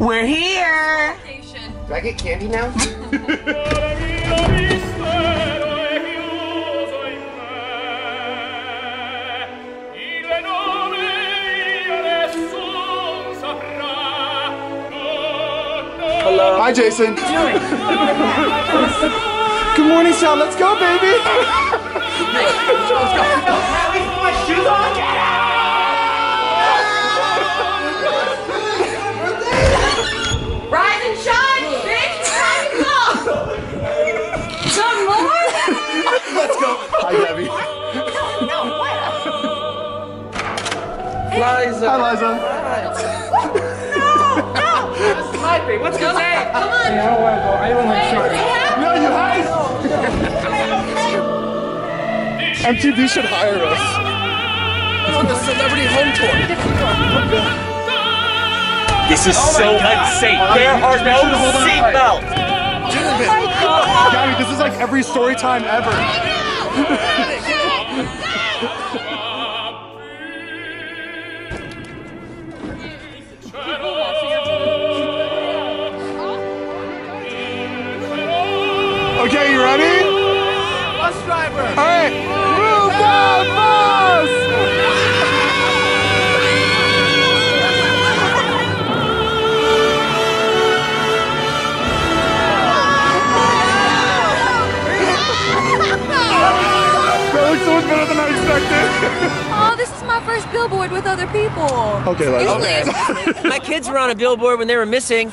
We're here. Do I get candy now? Hello. Hi, Jason. Good morning, Sal. Let's go, baby. Rise Liza. Hi, Liza. What's going on? Come on! I don't want to go. I don't like shopping. No, you hide. MTV should hire us. on the celebrity home tour. This is oh so unsafe. There are no seatbelts. Oh Gabby, this is like every story time ever. Oh driver. All right. Move the bus! That looks so much better than I expected. Oh, this is my first billboard with other people. Okay, Liza. My kids were on a billboard when they were missing.